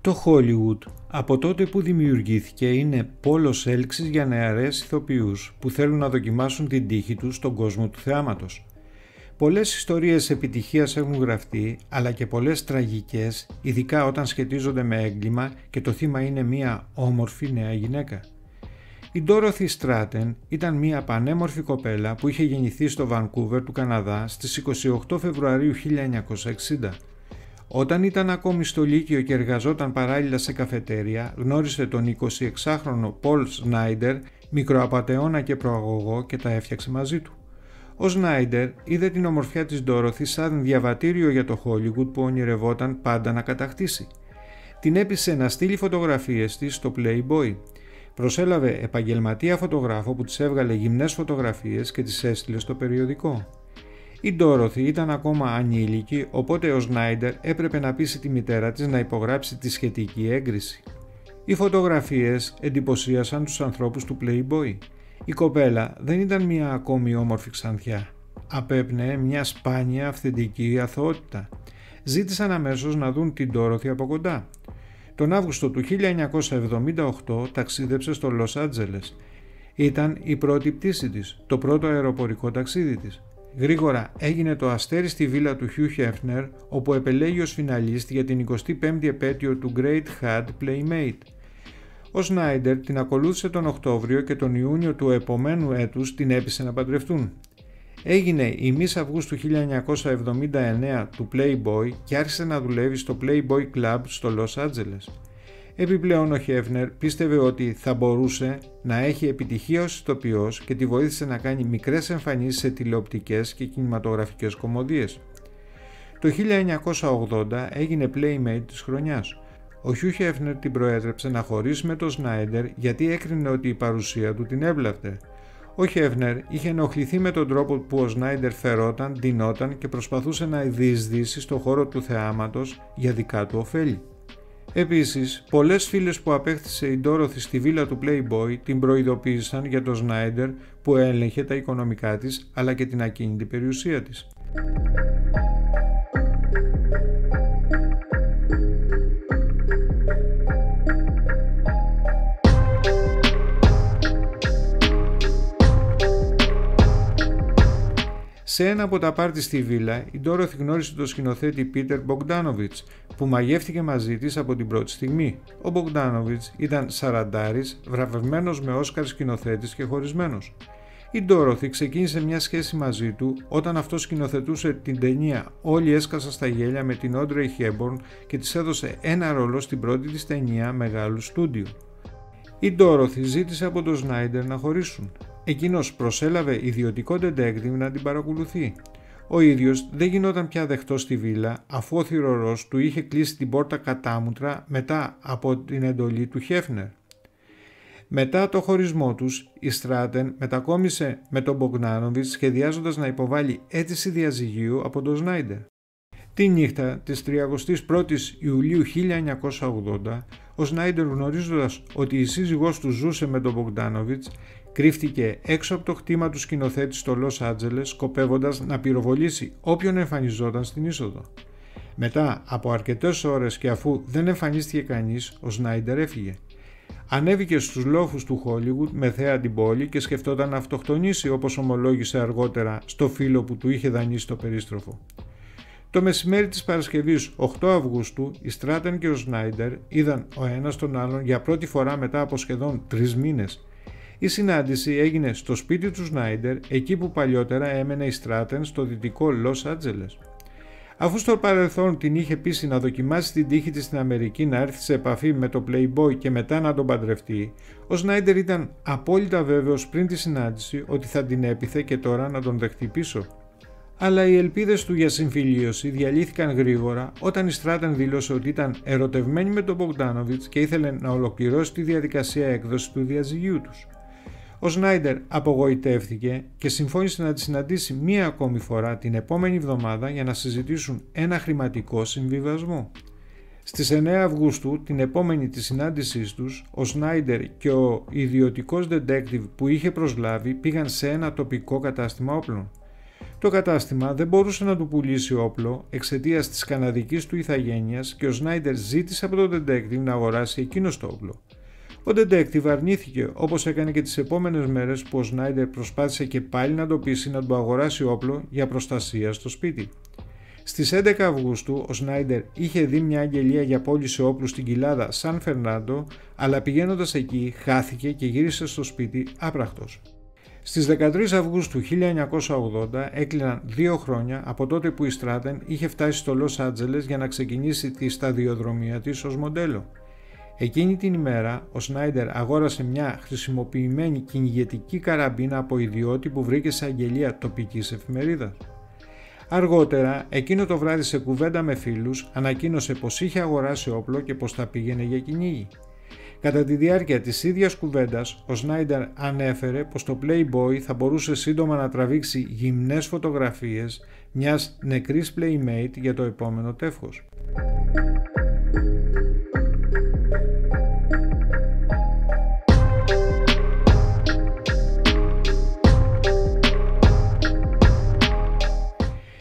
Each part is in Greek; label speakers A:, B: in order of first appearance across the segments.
A: Το Hollywood από τότε που δημιουργήθηκε είναι πόλος έλξης για νεαρές ηθοποιούς που θέλουν να δοκιμάσουν την τύχη τους στον κόσμο του θεάματος. Πολλές ιστορίες επιτυχίας έχουν γραφτεί, αλλά και πολλές τραγικές, ειδικά όταν σχετίζονται με έγκλημα και το θύμα είναι μία όμορφη νέα γυναίκα. Η Dorothy Stratton ήταν μία πανέμορφη κοπέλα που είχε γεννηθεί στο Βανκούβερ του Καναδά στις 28 Φεβρουαρίου 1960. Όταν ήταν ακόμη στο Λύκειο και εργαζόταν παράλληλα σε καφετέρια, γνώρισε τον 26χρονο Πολ Σνάιντερ, μικροαπατεώνα και προαγωγό και τα έφτιαξε μαζί του. Ο Σνάιντερ είδε την ομορφιά της Ντόροθι σαν διαβατήριο για το Hollywood που ονειρευόταν πάντα να κατακτήσει. Την έπεισε να στείλει φωτογραφίες της στο Playboy. Προσέλαβε επαγγελματία φωτογράφο που της έβγαλε γυμνές φωτογραφίες και τις έστειλε στο περιοδικό. Η Ντόροθι ήταν ακόμα ανήλικη, οπότε ο Σνάιντερ έπρεπε να πείσει τη μητέρα της να υπογράψει τη σχετική έγκριση. Οι φωτογραφίες εντυπωσίασαν τους ανθρώπους του Playboy. Η κοπέλα δεν ήταν μια ακόμη όμορφη ξανθιά. Απέπνεε μια σπάνια αυθεντική αθωότητα. Ζήτησαν αμέσως να δουν την Ντόροθι από κοντά. Τον Αύγουστο του 1978 ταξίδεψε στο Λος Άντζελες. Ήταν η πρώτη πτήση της, το πρώτο αεροπορικό ταξίδι της. Γρήγορα έγινε το αστέρι στη βίλα του Hugh Hefner, όπου επελέγει ως φιναλίστ για την 25η επέτειο του Great Had Playmate. Ο Σνάιντερ την ακολούθησε τον Οκτώβριο και τον Ιούνιο του επομένου έτους την έπεισε να παντρευτούν. Έγινε η μης Αυγούστου 1979 του Playboy και άρχισε να δουλεύει στο Playboy Club στο Los Angeles. Επιπλέον ο Χέφνερ πίστευε ότι θα μπορούσε να έχει επιτυχία ως ηθοποιός και τη βοήθησε να κάνει μικρές εμφανίσεις σε τηλεοπτικές και κινηματογραφικές κομμωδίες. Το 1980 έγινε Playmate της χρονιάς. Ο Χιού Χέφνερ την προέτρεψε να χωρίσει με τον Σνάιντερ γιατί έκρινε ότι η παρουσία του την έβλαφτε. Ο Χέφνερ είχε ενοχληθεί με τον τρόπο που ο Σνάιντερ φερόταν, ντυνόταν και προσπαθούσε να διεισδύσει στο χώρο του θεάματος για δικά του ωφέλη. Επίσης, πολλές φίλες που απέκτησε η Ντόροθι στη βίλα του Playboy την προειδοποίησαν για τον Σνάιντερ που έλεγχε τα οικονομικά της αλλά και την ακίνητη περιουσία της. Σε ένα από τα πάρτι στη βίλα, η Ντόροθι γνώρισε τον σκηνοθέτη Πίτερ Μπογκδάνοβιτς, που μαγεύτηκε μαζί της από την πρώτη στιγμή. Ο Μπογκδάνοβιτς ήταν σαραντάρης, βραβευμένος με Όσκαρ σκηνοθέτης και χωρισμένος. Η Ντόροθι ξεκίνησε μια σχέση μαζί του όταν αυτό σκηνοθετούσε την ταινία Όλοι έσκασαν στα γέλια με την Όντρεϊ Χέμπορν και της έδωσε ένα ρόλο στην πρώτη της ταινία μεγάλου στούντιου. Η Ντόροθι ζήτησε από τον Σνάιντερ να χωρίσουν. Εκείνος προσέλαβε ιδιωτικό detective να την παρακολουθεί. Ο ίδιος δεν γινόταν πια δεχτός στη βίλα αφού ο θηρορός του είχε κλείσει την πόρτα κατάμουτρα μετά από την εντολή του Χέφνερ. Μετά το χωρισμό τους, η Στράτεν μετακόμισε με τον Μπογκνάνοβιτς σχεδιάζοντας να υποβάλει αίτηση διαζυγίου από τον Σνάιντερ. Τη νύχτα της 31ης Ιουλίου 1980, ο Σνάιντερ γνωρίζοντας ότι η σύζυγός του ζούσε με τον Μπογκδάνοβιτς, κρύφτηκε έξω από το χτήμα του σκηνοθέτη στο Λος Άντζελες σκοπεύοντας να πυροβολήσει όποιον εμφανιζόταν στην είσοδο. Μετά από αρκετές ώρες και αφού δεν εμφανίστηκε κανείς, ο Σνάιντερ έφυγε. Ανέβηκε στους λόφους του Χόλιγουτ με θέα την πόλη και σκεφτόταν να αυτοκτονήσει όπως ομολόγησε αργότερα στο φίλο που του είχε δανείσει το περίστροφο. Το μεσημέρι της Παρασκευής 8 Αυγούστου η Στράτεν και ο Σνάιντερ είδαν ο ένας τον άλλον για πρώτη φορά μετά από σχεδόν τρεις μήνες η συνάντηση έγινε στο σπίτι του Σνάιντερ, εκεί που παλιότερα έμενε η Στράτεν στο δυτικό Λος Άντζελες. Αφού στο παρελθόν την είχε πείσει να δοκιμάσει την τύχη της στην Αμερική να έρθει σε επαφή με το Playboy και μετά να τον παντρευτεί, ο Σνάιντερ ήταν απόλυτα βέβαιος πριν τη συνάντηση ότι θα την έπιθε και τώρα να τον δεχτεί πίσω. Αλλά οι ελπίδες του για συμφιλίωση διαλύθηκαν γρήγορα όταν η Στράτεν δήλωσε ότι ήταν ερωτευμένη με τον Μπογκδάνοβιτ και ήθελε να ολοκληρώσει τη διαδικασία έκδοσης του διαζυγίου τους. Ο Σνάιντερ απογοητεύτηκε και συμφώνησε να τη συναντήσει μία ακόμη φορά την επόμενη εβδομάδα για να συζητήσουν ένα χρηματικό συμβιβασμό. Στις 9 Αυγούστου, την επόμενη της συνάντησής τους, ο Σνάιντερ και ο ιδιωτικός detective που είχε προσλάβει πήγαν σε ένα τοπικό κατάστημα όπλων. Το κατάστημα δεν μπορούσε να του πουλήσει όπλο εξαιτίας της καναδικής του ηθαγένειας και ο Σνάιντερ ζήτησε από τον detective να αγοράσει εκείνος το όπλο. Ο detective αρνήθηκε όπως έκανε και τις επόμενες μέρες που ο Σνάιντερ προσπάθησε και πάλι να το πείσει να του αγοράσει όπλο για προστασία στο σπίτι. Στις 11 Αυγούστου ο Σνάιντερ είχε δει μια αγγελία για πώληση όπλου στην κοιλάδα Σαν Φερνάντο, αλλά πηγαίνοντας εκεί χάθηκε και γύρισε στο σπίτι άπραχτος. Στις 13 Αυγούστου 1980 έκλειναν δύο χρόνια από τότε που η Στράτεν είχε φτάσει στο Λος Άντζελες για να ξεκινήσει τη σταδιοδρομία της ως μοντέλο. Εκείνη την ημέρα ο Σνάιντερ αγόρασε μια χρησιμοποιημένη κυνηγετική καραμπίνα από ιδιώτη που βρήκε σε αγγελία τοπικής εφημερίδας. Αργότερα, εκείνο το βράδυ σε κουβέντα με φίλους, ανακοίνωσε πως είχε αγοράσει όπλο και πως θα πήγαινε για κυνήγι. Κατά τη διάρκεια της ίδιας κουβέντας, ο Σνάιντερ ανέφερε πως το Playboy θα μπορούσε σύντομα να τραβήξει γυμνές φωτογραφίες μιας νεκρής Playmate για το επόμενο τεύχος.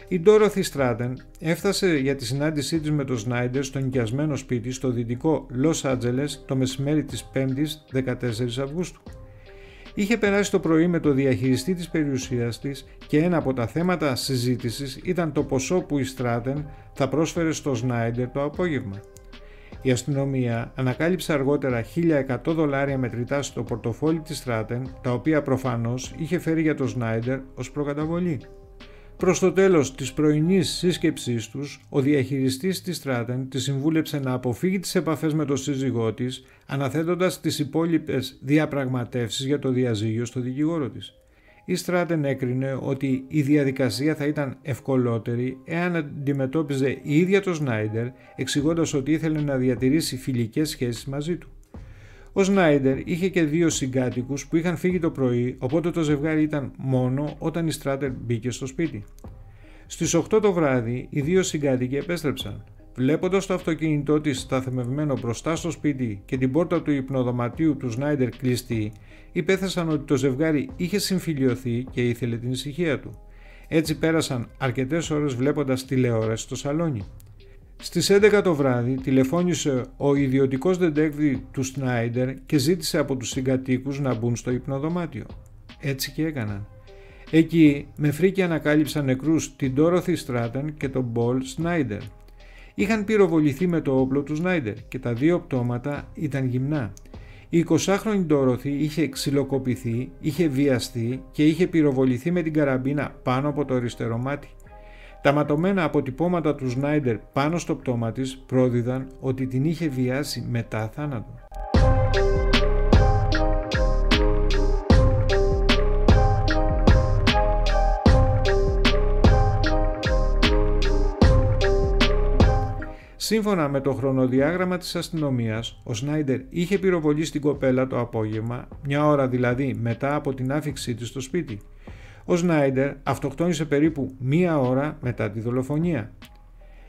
A: Η Ντόροθι Στράτεν έφτασε για τη συνάντησή της με τον Σνάιντερ στο νοικιασμένο σπίτι στο δυτικό Λος Άντζελες το μεσημέρι της 5ης 14 Αυγούστου. Είχε περάσει το πρωί με το διαχειριστή της περιουσίας της και ένα από τα θέματα συζήτησης ήταν το ποσό που η Στράτεν θα πρόσφερε στο Σνάιντερ το απόγευμα. Η αστυνομία ανακάλυψε αργότερα 1100 δολάρια μετρητά στο πορτοφόλι της Στράτεν, τα οποία προφανώς είχε φέρει για τον Σνάιντερ ως προκαταβολή. Προς το τέλος της πρωινής σύσκεψής τους, ο διαχειριστής της Στράτεν τη συμβούλεψε να αποφύγει τις επαφές με τον σύζυγό της, αναθέτοντας τις υπόλοιπες διαπραγματεύσεις για το διαζύγιο στο δικηγόρο της. Η Στράτεν έκρινε ότι η διαδικασία θα ήταν ευκολότερη εάν αντιμετώπιζε η ίδια το Σνάιντερ, εξηγώντας ότι ήθελε να διατηρήσει φιλικές σχέσεις μαζί του. Ο Σνάιντερ είχε και δύο συγκάτοικους που είχαν φύγει το πρωί, οπότε το ζευγάρι ήταν μόνο όταν η Στράτερ μπήκε στο σπίτι. Στις 8 το βράδυ οι δύο συγκάτοικοι επέστρεψαν. Βλέποντας το αυτοκίνητό της σταθεμευμένο μπροστά στο σπίτι και την πόρτα του υπνοδωματίου του Σνάιντερ κλειστή, υπέθεσαν ότι το ζευγάρι είχε συμφιλειωθεί και ήθελε την ησυχία του. Έτσι πέρασαν αρκετές ώρες βλέποντας τηλεόραση στο σαλόνι. Στις 11 το βράδυ τηλεφώνησε ο ιδιωτικός detective του Σνάιντερ και ζήτησε από τους συγκατοίκους να μπουν στο υπνοδωμάτιο. Έτσι και έκαναν. Εκεί με φρίκη ανακάλυψαν νεκρούς την Dorothy Stratton και τον Paul Σνάιντερ. Είχαν πυροβοληθεί με το όπλο του Σνάιντερ και τα δύο πτώματα ήταν γυμνά. Η 20χρονη Ντόροθι είχε ξυλοκοπηθεί, είχε βιαστεί και είχε πυροβοληθεί με την καραμπίνα πάνω από το αριστερό μάτι. Τα ματωμένα αποτυπώματα του Σνάιντερ πάνω στο πτώμα της πρόδιδαν ότι την είχε βιάσει μετά θάνατο. Σύμφωνα με το χρονοδιάγραμμα της αστυνομίας, ο Σνάιντερ είχε πυροβολήσει την κοπέλα το απόγευμα, μια ώρα δηλαδή μετά από την άφηξή της στο σπίτι. Ο Σνάιντερ αυτοκτόνησε περίπου μία ώρα μετά τη δολοφονία.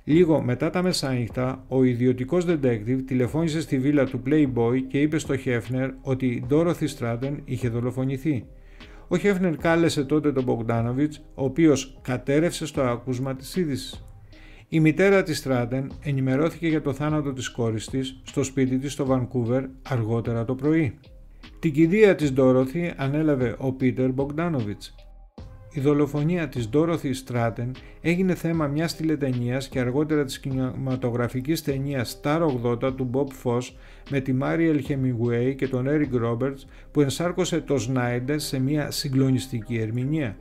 A: Λίγο μετά τα μεσάνυχτα, ο ιδιωτικός detective τηλεφώνησε στη βίλα του Playboy και είπε στο Χέφνερ ότι η Dorothy Stratton είχε δολοφονηθεί. Ο Χέφνερ κάλεσε τότε τον Μπογκδάνοβιτς, ο οποίος κατέρευσε στο ακούσμα της είδησης. Η μητέρα της Στράτεν ενημερώθηκε για το θάνατο της κόρης της στο σπίτι της στο Βανκούβερ αργότερα το πρωί. Την κηδεία της Ντόροθι ανέλαβε ο Πίτερ Μπογκδάνοβιτς. Η δολοφονία της Dorothy Stratton έγινε θέμα μιας τηλετενίας και αργότερα της κινηματογραφικής ταινίας Star 80 του Bob Foss με τη Mariel Hemingway και τον Eric Roberts που ενσάρκωσε το Snyder σε μια συγκλονιστική ερμηνεία.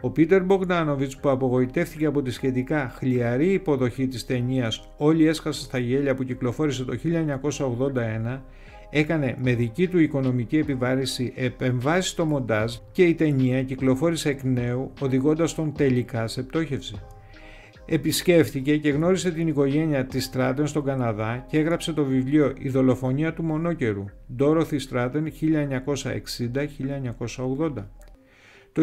A: Ο Πίτερ Μπογκδάνοβιτς που απογοητεύτηκε από τη σχετικά χλιαρή υποδοχή της ταινίας «Όλοι έσκασαν στα γέλια» που κυκλοφόρησε το 1981 έκανε με δική του οικονομική επιβάρηση επεμβάσεις στο μοντάζ και η ταινία κυκλοφόρησε εκ νέου οδηγώντας τον τελικά σε πτώχευση. Επισκέφθηκε και γνώρισε την οικογένεια της Στράτεν στον Καναδά και έγραψε το βιβλίο «Η δολοφονία του μονόκερου» Dorothy Stratton 1960-1980. Το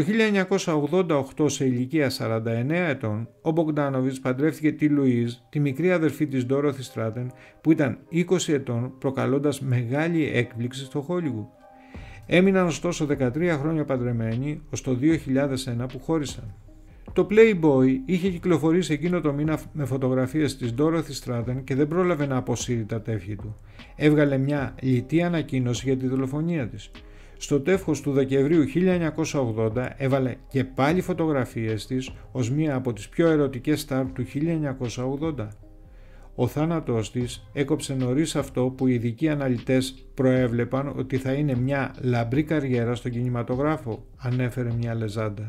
A: 1988 σε ηλικία 49 ετών, ο Μπογκδάνοβιτς παντρεύτηκε τη Λουίζ, τη μικρή αδερφή της Ντόροθι Στράτεν, που ήταν 20 ετών, προκαλώντας μεγάλη έκπληξη στο Χόλιγου. Έμειναν ωστόσο 13 χρόνια παντρεμένοι ως το 2001 που χώρισαν. Το Playboy είχε κυκλοφορήσει εκείνο το μήνα με φωτογραφίες της Dorothy Stratton και δεν πρόλαβε να αποσύρει τα τεύχη του. Έβγαλε μια λιτή ανακοίνωση για τη δολοφονία της. Στο τεύχος του Δεκεμβρίου 1980 έβαλε και πάλι φωτογραφίες της ως μία από τις πιο ερωτικές στάρ του 1980. Ο θάνατός της έκοψε νωρίς αυτό που οι ειδικοί αναλυτές προέβλεπαν ότι θα είναι μια λαμπρή καριέρα στον κινηματογράφο, ανέφερε μια λεζάντα.